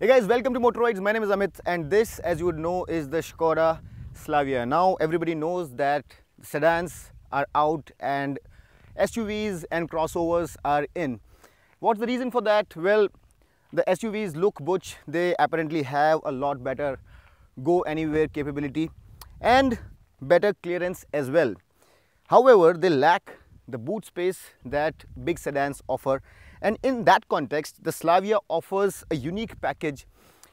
Hey guys, welcome to Motoroids. My name is Amit and this, as you would know, is the Skoda Slavia. Now everybody knows that sedans are out and SUVs and crossovers are in. What's the reason for that? Well, the SUVs look butch. They apparently have a lot better go anywhere capability and better clearance as well. However, they lack the boot space that big sedans offer and in that context, the Slavia offers a unique package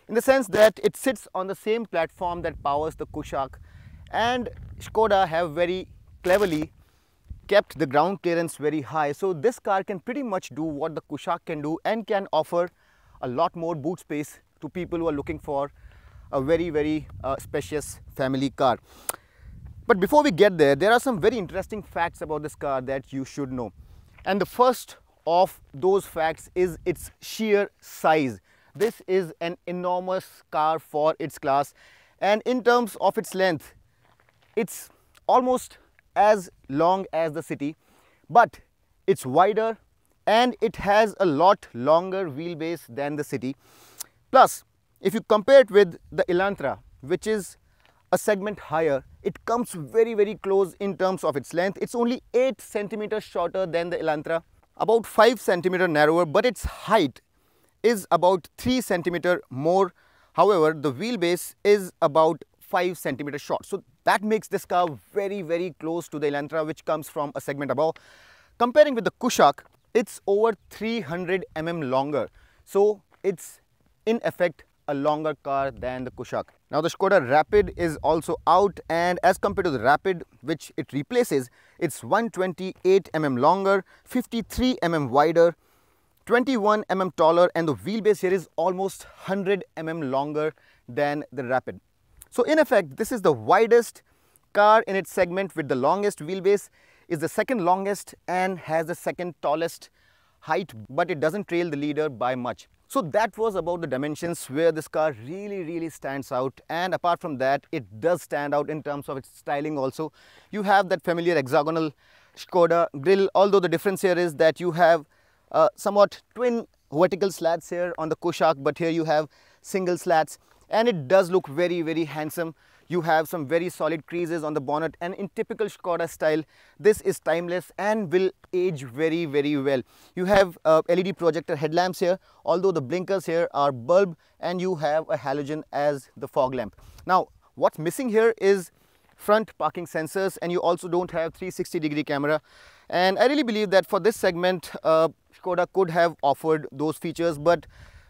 in the sense that it sits on the same platform that powers the Kushaq and Skoda have very cleverly kept the ground clearance very high. So this car can pretty much do what the Kushaq can do and can offer a lot more boot space to people who are looking for a very, very uh, spacious family car. But before we get there, there are some very interesting facts about this car that you should know. And the first of those facts is its sheer size. This is an enormous car for its class and in terms of its length, it's almost as long as the city, but it's wider and it has a lot longer wheelbase than the city. Plus, if you compare it with the Elantra, which is a segment higher, it comes very, very close in terms of its length. It's only 8 centimeters shorter than the Elantra about 5 centimeter narrower but its height is about 3 centimeter more. However, the wheelbase is about 5 centimeter short. So that makes this car very very close to the Elantra which comes from a segment above. Comparing with the Kushaq, it's over 300 mm longer. So it's in effect a longer car than the Kushaq. Now the Skoda Rapid is also out and as compared to the Rapid which it replaces, it's 128 mm longer, 53 mm wider, 21 mm taller and the wheelbase here is almost 100 mm longer than the Rapid. So in effect, this is the widest car in its segment with the longest wheelbase, is the second longest and has the second tallest height, but it doesn't trail the leader by much. So that was about the dimensions where this car really, really stands out. And apart from that, it does stand out in terms of its styling also. You have that familiar hexagonal Skoda grille, although the difference here is that you have uh, somewhat twin vertical slats here on the Kushaq, but here you have single slats and it does look very, very handsome. You have some very solid creases on the bonnet and in typical Skoda style, this is timeless and will age very, very well. You have uh, LED projector headlamps here, although the blinkers here are bulb and you have a halogen as the fog lamp. Now, what's missing here is front parking sensors and you also don't have 360 degree camera and I really believe that for this segment uh, Skoda could have offered those features but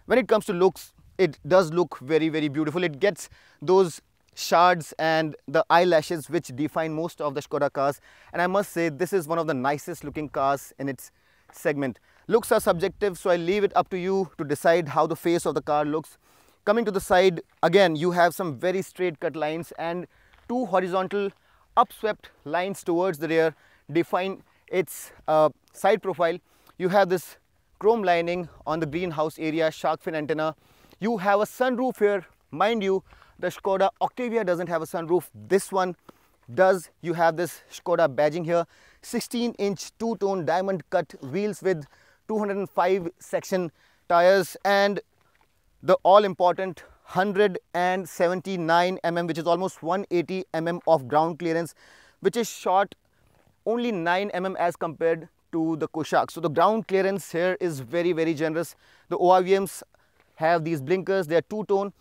when it comes to looks it does look very very beautiful it gets those shards and the eyelashes which define most of the Skoda cars and I must say this is one of the nicest looking cars in its segment. Looks are subjective so I leave it up to you to decide how the face of the car looks. Coming to the side again you have some very straight cut lines and two horizontal upswept lines towards the rear define its uh, side profile. You have this chrome lining on the greenhouse area shark fin antenna. You have a sunroof here mind you the Skoda Octavia doesn't have a sunroof. This one does. You have this Skoda badging here. 16 inch two-tone diamond cut wheels with 205 section tires and the all important 179 mm which is almost 180 mm of ground clearance which is short only 9 mm as compared to the Kushaq. So the ground clearance here is very very generous. The ORVMs have these blinkers, they are two-tone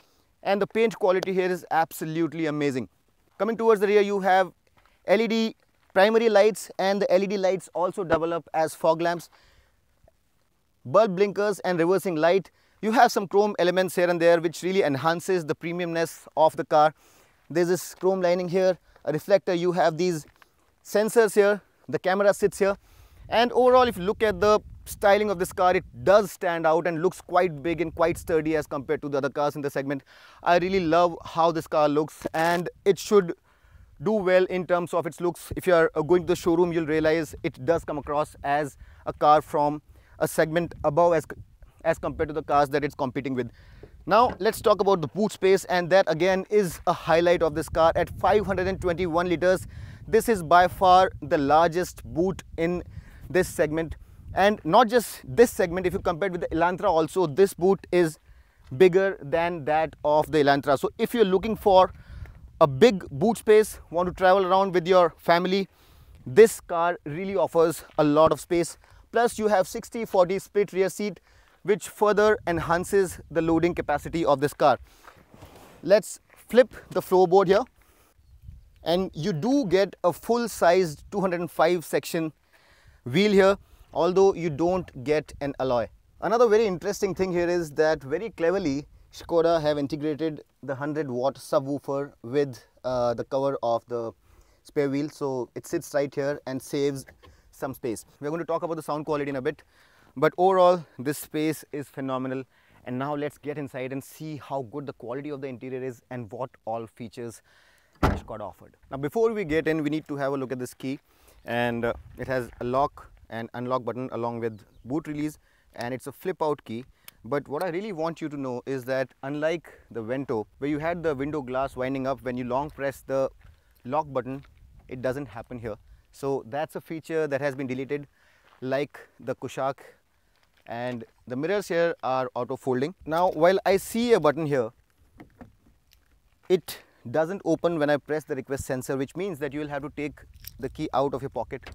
and the paint quality here is absolutely amazing. Coming towards the rear you have LED primary lights and the LED lights also develop as fog lamps, bulb blinkers and reversing light. You have some chrome elements here and there which really enhances the premiumness of the car. There's this chrome lining here, a reflector, you have these sensors here, the camera sits here and overall if you look at the styling of this car, it does stand out and looks quite big and quite sturdy as compared to the other cars in the segment. I really love how this car looks and it should do well in terms of its looks. If you are uh, going to the showroom, you'll realize it does come across as a car from a segment above as, as compared to the cars that it's competing with. Now let's talk about the boot space and that again is a highlight of this car at 521 liters. This is by far the largest boot in this segment and not just this segment if you compare it with the Elantra also this boot is bigger than that of the Elantra. So if you're looking for a big boot space, want to travel around with your family, this car really offers a lot of space. Plus you have 60-40 split rear seat, which further enhances the loading capacity of this car. Let's flip the floorboard here and you do get a full-sized 205 section wheel here although you don't get an alloy. Another very interesting thing here is that very cleverly Skoda have integrated the 100 watt subwoofer with uh, the cover of the spare wheel so it sits right here and saves some space. We're going to talk about the sound quality in a bit but overall this space is phenomenal and now let's get inside and see how good the quality of the interior is and what all features Skoda offered. Now before we get in we need to have a look at this key and uh, it has a lock and unlock button along with boot release and it's a flip out key. But what I really want you to know is that unlike the Vento where you had the window glass winding up when you long press the lock button it doesn't happen here. So that's a feature that has been deleted like the Kushaq and the mirrors here are auto folding. Now while I see a button here it doesn't open when I press the request sensor which means that you will have to take the key out of your pocket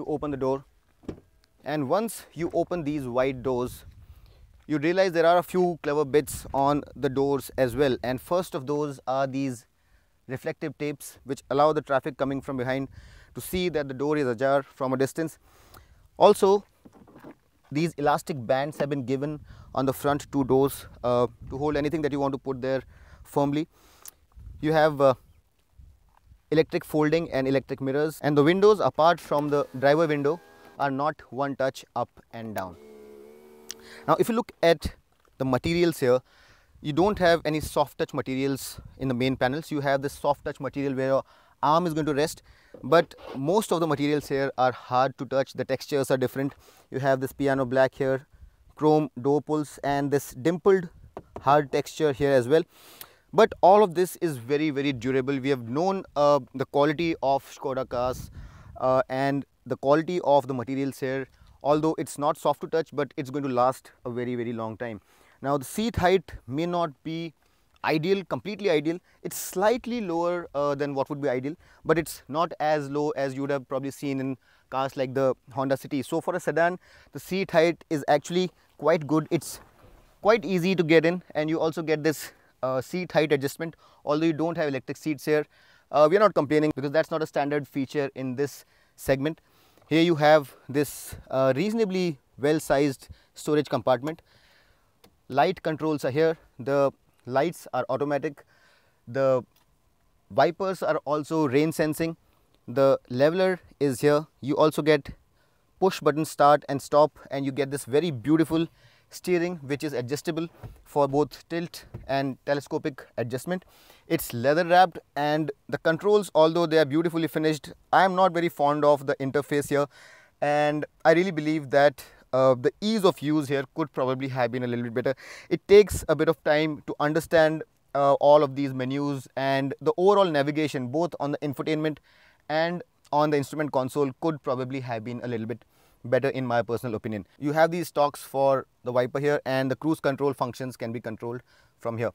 to open the door. And once you open these wide doors you realize there are a few clever bits on the doors as well. And first of those are these reflective tapes which allow the traffic coming from behind to see that the door is ajar from a distance. Also these elastic bands have been given on the front two doors uh, to hold anything that you want to put there firmly. You have uh, electric folding and electric mirrors. And the windows apart from the driver window are not one touch up and down. Now if you look at the materials here you don't have any soft touch materials in the main panels. You have this soft touch material where your arm is going to rest. But most of the materials here are hard to touch. The textures are different. You have this piano black here chrome door pulls and this dimpled hard texture here as well but all of this is very very durable. We have known uh, the quality of Skoda cars uh, and the quality of the materials here. Although it's not soft to touch but it's going to last a very very long time. Now the seat height may not be ideal completely ideal. It's slightly lower uh, than what would be ideal but it's not as low as you would have probably seen in cars like the Honda City. So for a sedan the seat height is actually quite good. It's quite easy to get in and you also get this uh, seat height adjustment although you don't have electric seats here. Uh, we are not complaining because that's not a standard feature in this segment. Here you have this uh, reasonably well sized storage compartment. Light controls are here. The lights are automatic. The wipers are also rain sensing. The leveler is here. You also get push button start and stop and you get this very beautiful steering which is adjustable for both tilt and telescopic adjustment. It's leather wrapped and the controls although they are beautifully finished I am not very fond of the interface here and I really believe that uh, the ease of use here could probably have been a little bit better. It takes a bit of time to understand uh, all of these menus and the overall navigation both on the infotainment and on the instrument console could probably have been a little bit better in my personal opinion. You have these stalks for the wiper here and the cruise control functions can be controlled from here.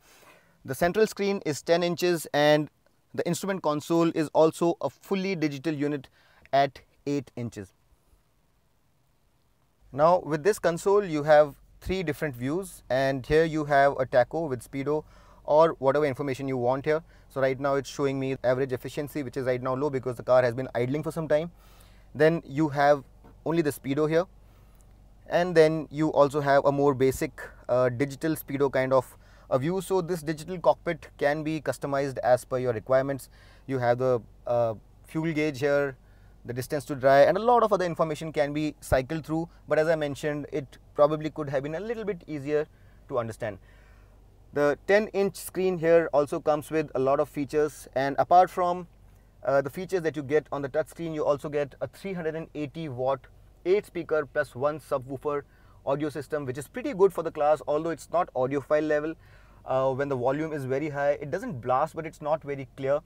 The central screen is 10 inches and the instrument console is also a fully digital unit at 8 inches. Now with this console you have three different views and here you have a tacho with speedo or whatever information you want here. So right now it's showing me average efficiency which is right now low because the car has been idling for some time. Then you have only the speedo here. And then you also have a more basic uh, digital speedo kind of a view. So this digital cockpit can be customized as per your requirements. You have the uh, fuel gauge here the distance to dry and a lot of other information can be cycled through. But as i mentioned it probably could have been a little bit easier to understand. The 10 inch screen here also comes with a lot of features. And apart from uh, the features that you get on the touch screen you also get a 380 watt 8 speaker plus 1 subwoofer audio system which is pretty good for the class although it's not audiophile level. Uh, when the volume is very high it doesn't blast but it's not very clear.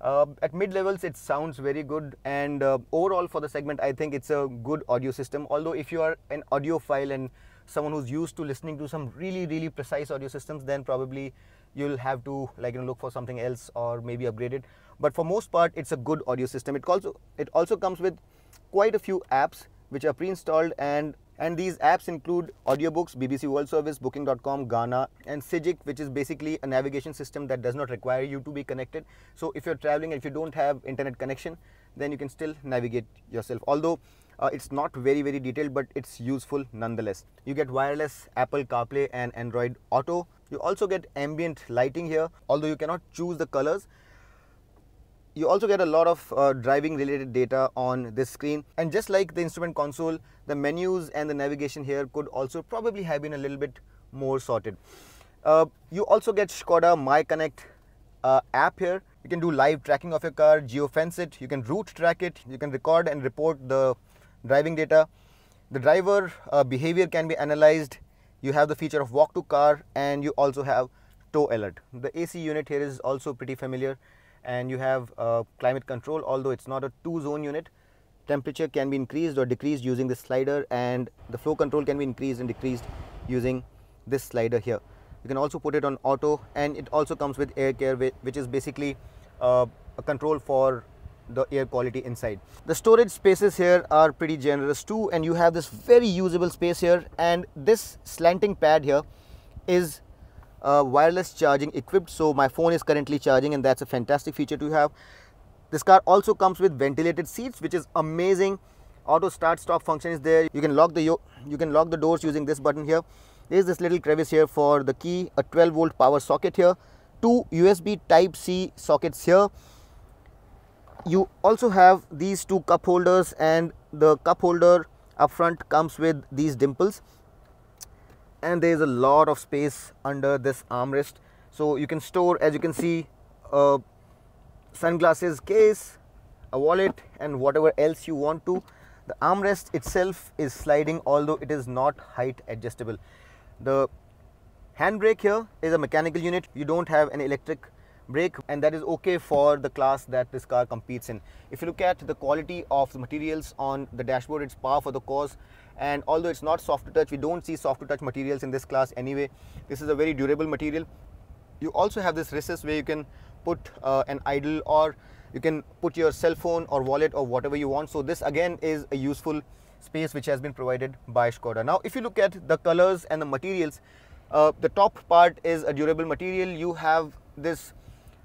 Uh, at mid levels it sounds very good. And uh, overall for the segment I think it's a good audio system. Although if you are an audiophile and someone who's used to listening to some really really precise audio systems then probably you'll have to like you know, look for something else or maybe upgrade it. But for most part it's a good audio system. It also it also comes with quite a few apps which are pre-installed and and these apps include audiobooks, BBC World Service, Booking.com, Gaana, and Sygic, which is basically a navigation system that does not require you to be connected. So if you're traveling and if you don't have internet connection, then you can still navigate yourself. Although uh, it's not very very detailed, but it's useful nonetheless. You get wireless Apple CarPlay and Android Auto. You also get ambient lighting here, although you cannot choose the colors you also get a lot of uh, driving related data on this screen. And just like the instrument console the menus and the navigation here could also probably have been a little bit more sorted. Uh, you also get Skoda My Connect uh, app here. You can do live tracking of your car geofence it. You can route track it. You can record and report the driving data. The driver uh, behavior can be analyzed. You have the feature of walk to car and you also have tow alert. The AC unit here is also pretty familiar and you have uh, climate control although it's not a two zone unit temperature can be increased or decreased using this slider and the flow control can be increased and decreased using this slider here. You can also put it on auto and it also comes with air care which is basically uh, a control for the air quality inside. The storage spaces here are pretty generous too and you have this very usable space here and this slanting pad here is uh, wireless charging equipped so my phone is currently charging and that's a fantastic feature to have. This car also comes with ventilated seats which is amazing. Auto start stop function is there. You can lock the you can lock the doors using this button here. There's this little crevice here for the key a 12 volt power socket here. Two usb type c sockets here. You also have these two cup holders and the cup holder up front comes with these dimples and there is a lot of space under this armrest. So you can store as you can see a sunglasses case a wallet and whatever else you want to. The armrest itself is sliding although it is not height adjustable. The handbrake here is a mechanical unit. You don't have an electric brake and that is okay for the class that this car competes in. If you look at the quality of the materials on the dashboard, it's par for the course and although it's not soft to touch, we don't see soft to touch materials in this class anyway. This is a very durable material. You also have this recess where you can put uh, an idle or you can put your cell phone or wallet or whatever you want. So this again is a useful space which has been provided by Skoda. Now if you look at the colors and the materials, uh, the top part is a durable material. You have this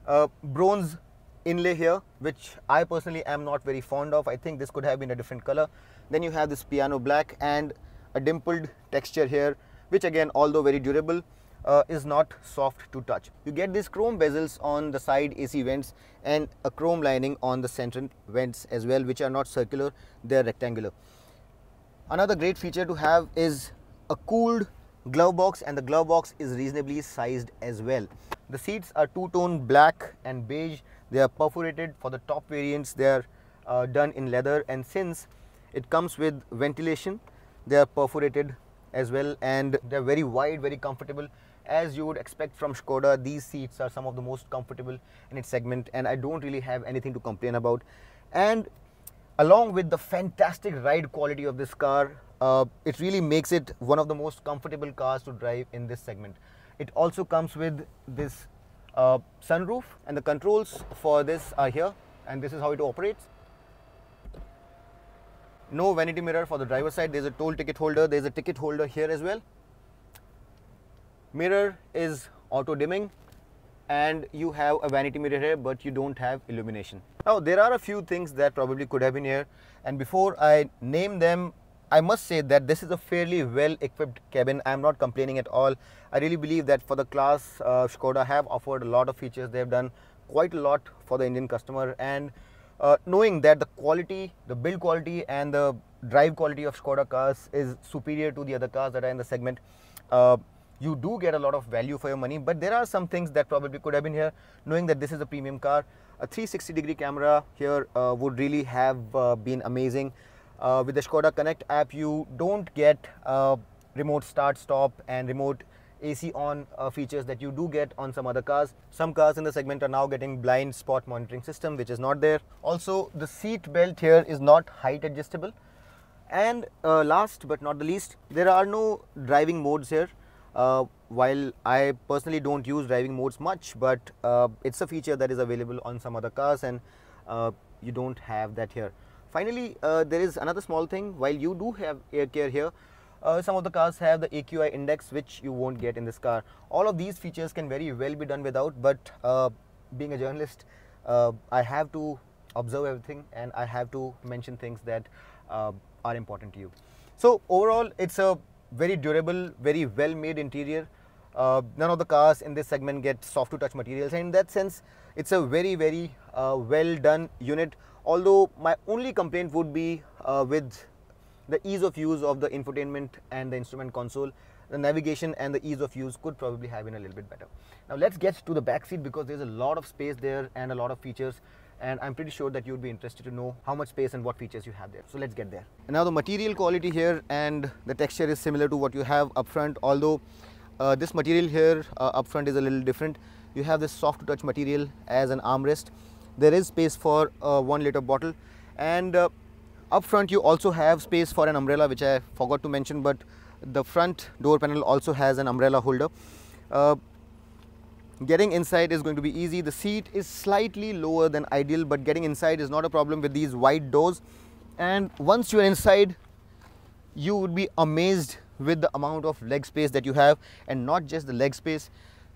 uh, bronze inlay here which I personally am not very fond of. I think this could have been a different color. Then you have this piano black and a dimpled texture here which again although very durable uh, is not soft to touch. You get these chrome bezels on the side AC vents and a chrome lining on the center vents as well which are not circular they are rectangular. Another great feature to have is a cooled glove box and the glove box is reasonably sized as well. The seats are two-tone black and beige. They are perforated for the top variants. They are uh, done in leather and since it comes with ventilation, they are perforated as well and they are very wide, very comfortable. As you would expect from Skoda, these seats are some of the most comfortable in its segment and I don't really have anything to complain about. And along with the fantastic ride quality of this car, uh, it really makes it one of the most comfortable cars to drive in this segment. It also comes with this uh, sunroof and the controls for this are here and this is how it operates. No vanity mirror for the driver side. There's a toll ticket holder. There's a ticket holder here as well. Mirror is auto dimming and you have a vanity mirror here but you don't have illumination. Now there are a few things that probably could have been here and before I name them I must say that this is a fairly well equipped cabin. I am not complaining at all. I really believe that for the class, uh, Skoda have offered a lot of features. They have done quite a lot for the Indian customer and uh, knowing that the quality, the build quality and the drive quality of Skoda cars is superior to the other cars that are in the segment, uh, you do get a lot of value for your money. But there are some things that probably could have been here, knowing that this is a premium car. A 360 degree camera here uh, would really have uh, been amazing. Uh, with the Skoda Connect app, you don't get uh, remote start stop and remote AC on uh, features that you do get on some other cars. Some cars in the segment are now getting blind spot monitoring system, which is not there. Also, the seat belt here is not height adjustable. And uh, last but not the least, there are no driving modes here. Uh, while I personally don't use driving modes much, but uh, it's a feature that is available on some other cars and you don't have that here. Finally, uh, there is another small thing. While you do have air care here, uh, some of the cars have the AQI index which you won't get in this car. All of these features can very well be done without, but uh, being a journalist, I have to observe everything and I have to mention things that are important to you. So overall, it's a very durable, very well made interior. Uh, none of the cars in this segment get soft to touch materials and in that sense it's a very very uh, well done unit although my only complaint would be uh, with the ease of use of the infotainment and the instrument console the navigation and the ease of use could probably have been a little bit better now let's get to the back seat because there's a lot of space there and a lot of features and I'm pretty sure that you'd be interested to know how much space and what features you have there. So let's get there. Now the material quality here and the texture is similar to what you have up front although uh, this material here uh, up front is a little different. You have this soft touch material as an armrest. There is space for a 1 liter bottle and uh, up front you also have space for an umbrella which I forgot to mention but the front door panel also has an umbrella holder. Uh, Getting inside is going to be easy. The seat is slightly lower than ideal, but getting inside is not a problem with these wide doors. And once you're inside, you would be amazed with the amount of leg space that you have and not just the leg space,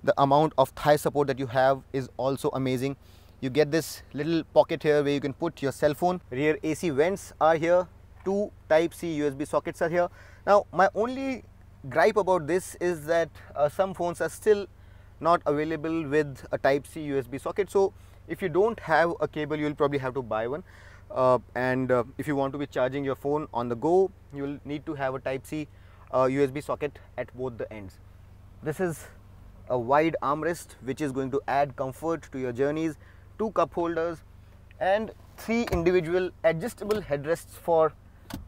the amount of thigh support that you have is also amazing. You get this little pocket here where you can put your cell phone. Rear AC vents are here. Two type C USB sockets are here. Now, my only gripe about this is that uh, some phones are still not available with a type C USB socket. So if you don't have a cable, you'll probably have to buy one. Uh, and uh, if you want to be charging your phone on the go, you'll need to have a type C uh, USB socket at both the ends. This is a wide armrest which is going to add comfort to your journeys, two cup holders and three individual adjustable headrests for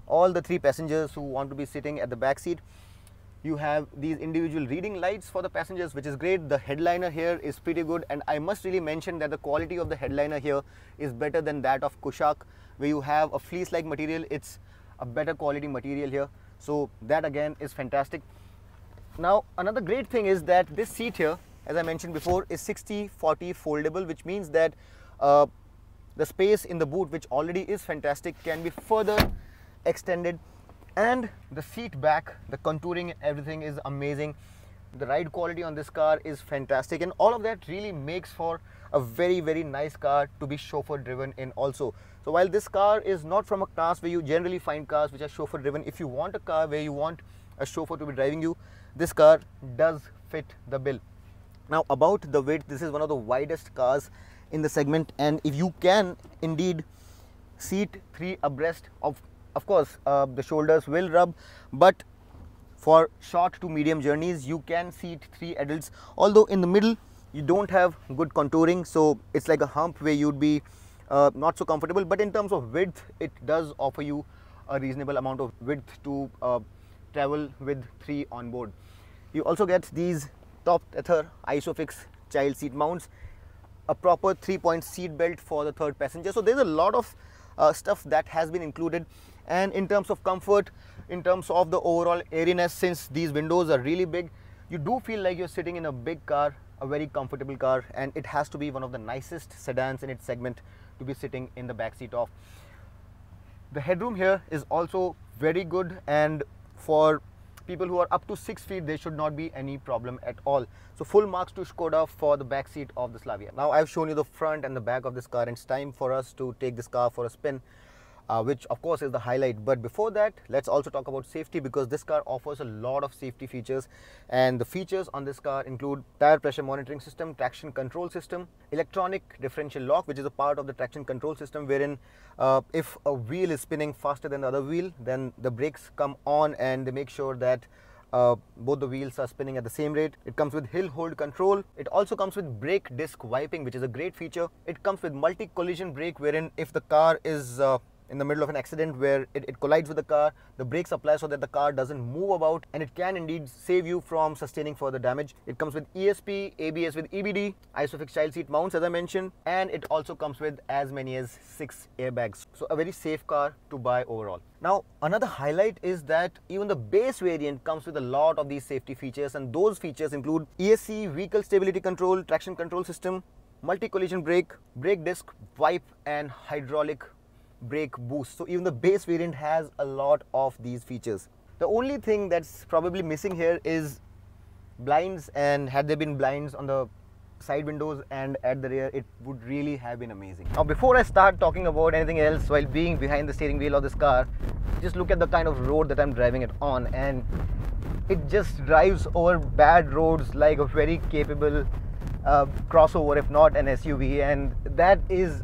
all the three passengers who want to be sitting at the back seat. You have these individual reading lights for the passengers which is great. The headliner here is pretty good and i must really mention that the quality of the headliner here is better than that of kushaq where you have a fleece like material. It's a better quality material here. So that again is fantastic. Now another great thing is that this seat here as i mentioned before is 60 40 foldable which means that uh, the space in the boot which already is fantastic can be further extended. And the seat back the contouring everything is amazing. The ride quality on this car is fantastic. And all of that really makes for a very very nice car to be chauffeur driven in also. So while this car is not from a class where you generally find cars which are chauffeur driven if you want a car where you want a chauffeur to be driving you this car does fit the bill now about the width this is one of the widest cars in the segment. And if you can indeed seat three abreast of of course uh, the shoulders will rub but for short to medium journeys you can seat three adults. Although in the middle you don't have good contouring so it's like a hump where you'd be uh, not so comfortable. But in terms of width it does offer you a reasonable amount of width to uh, travel with three on board. You also get these top tether isofix child seat mounts a proper three point seat belt for the third passenger. So there's a lot of uh, stuff that has been included. And in terms of comfort in terms of the overall airiness since these windows are really big you do feel like you're sitting in a big car a very comfortable car and it has to be one of the nicest sedans in its segment to be sitting in the back seat of. The headroom here is also very good and for people who are up to 6 feet there should not be any problem at all. So full marks to Skoda for the back seat of the Slavia. Now I've shown you the front and the back of this car. And it's time for us to take this car for a spin uh, which of course is the highlight. But before that, let's also talk about safety because this car offers a lot of safety features. And the features on this car include tire pressure monitoring system, traction control system, electronic differential lock, which is a part of the traction control system, wherein uh, if a wheel is spinning faster than the other wheel, then the brakes come on and they make sure that uh, both the wheels are spinning at the same rate. It comes with hill hold control. It also comes with brake disc wiping, which is a great feature. It comes with multi collision brake, wherein if the car is uh, in the middle of an accident where it, it, collides with the car, the brakes apply so that the car doesn't move about and it can indeed save you from sustaining further damage. It comes with ESP, ABS with EBD, ISOFIX child seat mounts as I mentioned and it also comes with as many as 6 airbags. So a very safe car to buy overall. Now another highlight is that even the base variant comes with a lot of these safety features and those features include ESC, vehicle stability control, traction control system, multi-collision brake, brake disc, wipe and hydraulic brake boost. So even the base variant has a lot of these features. The only thing that's probably missing here is blinds and had there been blinds on the side windows and at the rear it would really have been amazing. Now before I start talking about anything else while being behind the steering wheel of this car just look at the kind of road that I'm driving it on and it just drives over bad roads like a very capable uh, crossover if not an SUV and that is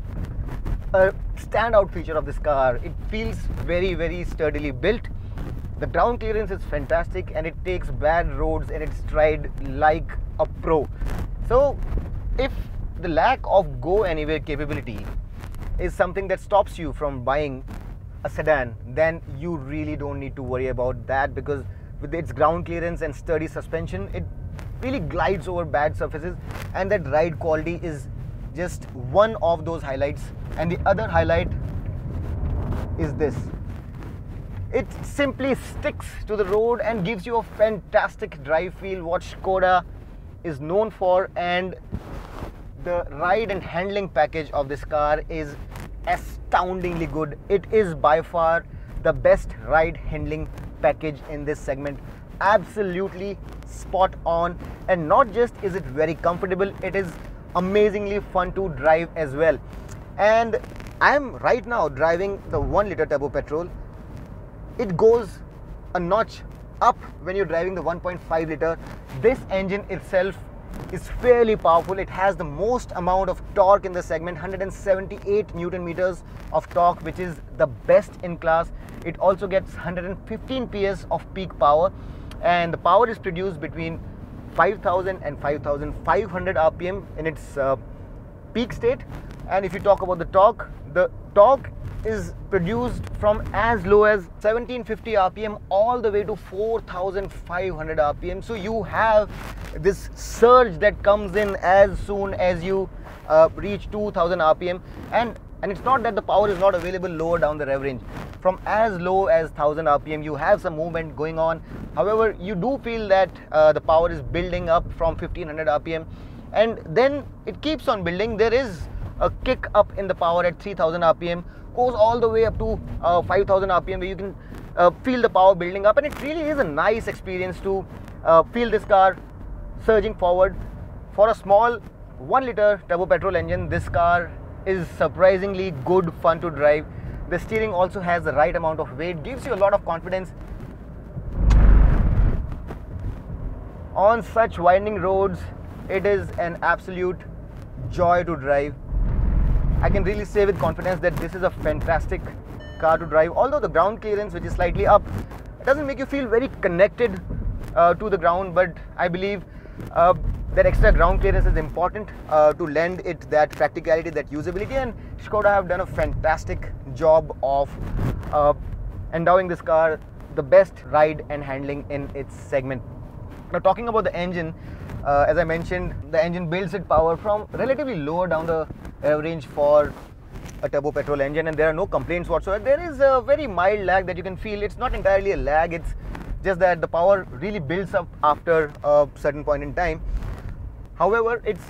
a standout feature of this car. It feels very, very sturdily built. The ground clearance is fantastic and it takes bad roads in its stride like a pro. So, if the lack of go anywhere capability is something that stops you from buying a sedan, then you really don't need to worry about that because with its ground clearance and sturdy suspension, it really glides over bad surfaces and that ride quality is just one of those highlights and the other highlight is this. It simply sticks to the road and gives you a fantastic drive feel what Skoda is known for and the ride and handling package of this car is astoundingly good. It is by far the best ride handling package in this segment. Absolutely spot on. And not just is it very comfortable it is amazingly fun to drive as well. And I'm right now driving the 1 liter turbo petrol. It goes a notch up when you're driving the 1.5 liter. This engine itself is fairly powerful. It has the most amount of torque in the segment 178 newton meters of torque which is the best in class. It also gets 115 ps of peak power. And the power is produced between 5000 and 5500 rpm in its uh, peak state. And if you talk about the torque the torque is produced from as low as 1750 rpm all the way to 4500 rpm so you have this surge that comes in as soon as you uh, reach 2000 rpm and and it's not that the power is not available lower down the rev range from as low as 1000 rpm you have some movement going on. However you do feel that uh, the power is building up from 1500 rpm and then it keeps on building. There is a kick up in the power at 3000 rpm goes all the way up to uh, 5000 rpm where you can uh, feel the power building up. And it really is a nice experience to uh, feel this car surging forward. For a small 1 liter turbo petrol engine this car is surprisingly good fun to drive the steering also has the right amount of weight gives you a lot of confidence on such winding roads. It is an absolute joy to drive. I can really say with confidence that this is a fantastic car to drive. Although the ground clearance which is slightly up doesn't make you feel very connected uh, to the ground but I believe uh, that extra ground clearance is important uh, to lend it that practicality, that usability, and Skoda have done a fantastic job of uh, endowing this car the best ride and handling in its segment. Now, talking about the engine, uh, as I mentioned, the engine builds its power from relatively lower down the range for a turbo petrol engine, and there are no complaints whatsoever. There is a very mild lag that you can feel. It's not entirely a lag, it's just that the power really builds up after a certain point in time However, it's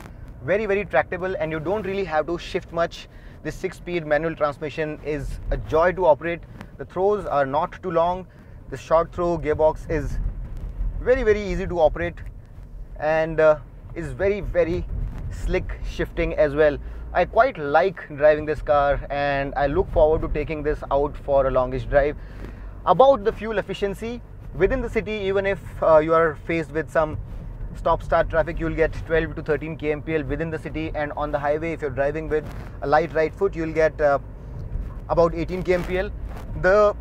very, very tractable and you don't really have to shift much. This six speed manual transmission is a joy to operate. The throws are not too long. The short throw gearbox is very, very easy to operate and uh, is very, very slick shifting as well. I quite like driving this car and I look forward to taking this out for a longish drive. About the fuel efficiency, within the city, even if uh, you are faced with some stop start traffic you'll get 12 to 13 kmpl within the city and on the highway. If you're driving with a light right foot you'll get uh, about 18 kmpl the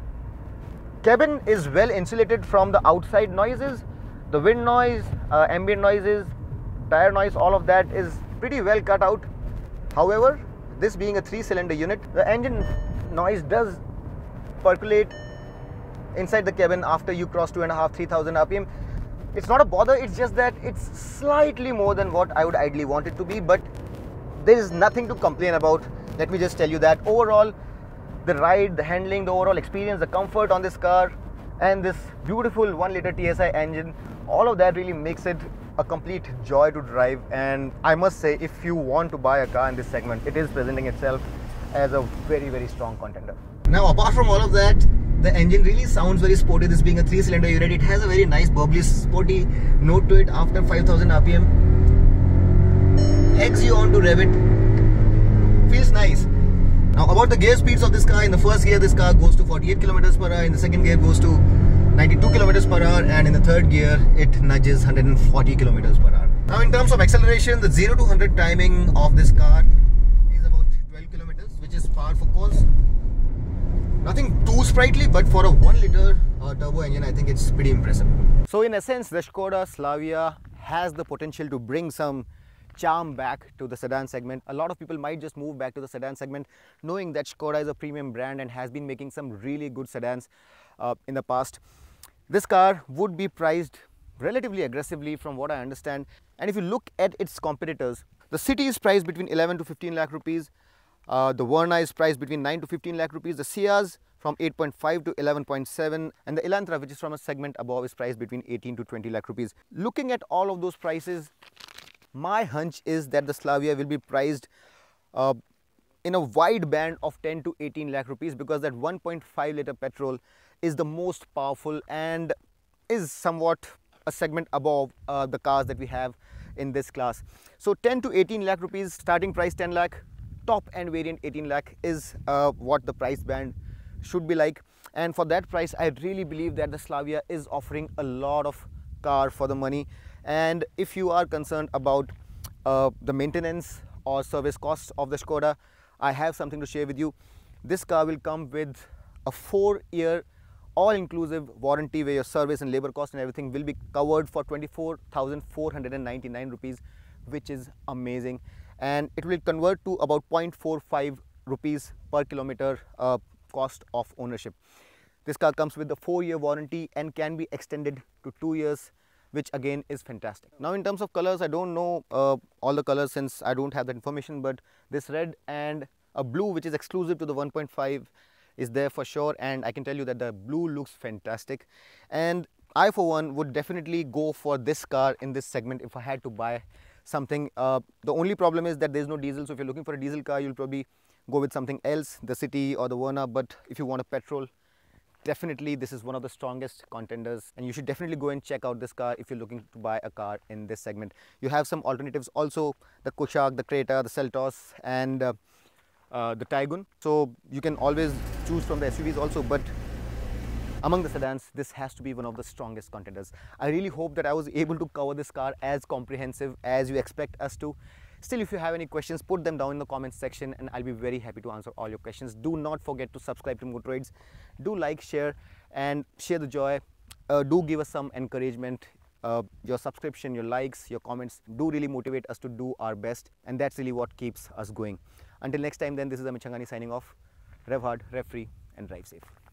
cabin is well insulated from the outside noises. The wind noise uh, ambient noises tire noise all of that is pretty well cut out. However this being a three cylinder unit the engine noise does percolate inside the cabin after you cross two and a half, three thousand RPM. It's not a bother. It's just that it's slightly more than what I would ideally want it to be, but there is nothing to complain about. Let me just tell you that overall, the ride, the handling, the overall experience, the comfort on this car, and this beautiful 1 liter TSI engine, all of that really makes it a complete joy to drive. And I must say, if you want to buy a car in this segment, it is presenting itself as a very, very strong contender. Now, apart from all of that, the engine really sounds very sporty. This being a three cylinder unit, it has a very nice bubbly, sporty note to it after 5000 RPM. Eggs you on to rev it. Feels nice. Now about the gear speeds of this car, in the first gear this car goes to 48 kilometers per hour, in the second gear goes to 92 kilometers per hour and in the third gear it nudges 140 kilometers per hour. Now in terms of acceleration, the 0 to 100 timing of this car is about 12 kilometers which is par for course. Nothing too sprightly but for a 1 liter uh, turbo engine I think it's pretty impressive. So in essence the Skoda Slavia has the potential to bring some charm back to the sedan segment. A lot of people might just move back to the sedan segment knowing that Skoda is a premium brand and has been making some really good sedans uh, in the past. This car would be priced relatively aggressively from what I understand. And if you look at its competitors, the City is priced between 11 to 15 lakh rupees. Uh, the Verna is priced between 9 to 15 lakh rupees. The Ciaz from 8.5 to 11.7 and the Elantra which is from a segment above is priced between 18 to 20 lakh rupees. Looking at all of those prices, my hunch is that the Slavia will be priced uh, in a wide band of 10 to 18 lakh rupees because that 1.5 liter petrol is the most powerful and is somewhat a segment above uh, the cars that we have in this class. So 10 to 18 lakh rupees starting price 10 lakh top end variant 18 lakh is uh, what the price band should be like. And for that price I really believe that the Slavia is offering a lot of car for the money. And if you are concerned about uh, the maintenance or service costs of the Skoda, I have something to share with you. This car will come with a four year all-inclusive warranty where your service and labor cost and everything will be covered for 24,499 rupees which is amazing and it will convert to about 0.45 rupees per kilometer uh, cost of ownership. This car comes with a four-year warranty and can be extended to two years which again is fantastic. Now in terms of colors, I don't know uh, all the colors since I don't have that information, but this red and a blue which is exclusive to the 1.5 is there for sure and I can tell you that the blue looks fantastic and I for one would definitely go for this car in this segment if I had to buy something. Uh, the only problem is that there's no diesel so if you're looking for a diesel car you'll probably go with something else, the City or the Verna but if you want a petrol definitely this is one of the strongest contenders and you should definitely go and check out this car if you're looking to buy a car in this segment. You have some alternatives also the Kushaq, the Creta, the Seltos and uh, uh, the Taigun. So you can always choose from the SUVs also but among the sedans this has to be one of the strongest contenders. I really hope that I was able to cover this car as comprehensive as you expect us to. Still, if you have any questions, put them down in the comments section and I'll be very happy to answer all your questions. Do not forget to subscribe to Motoroids. Do like, share and share the joy. Uh, do give us some encouragement. Uh, your subscription, your likes, your comments do really motivate us to do our best and that's really what keeps us going. Until next time then, this is Amit Chhangani signing off. Rev hard, rev free and drive safe.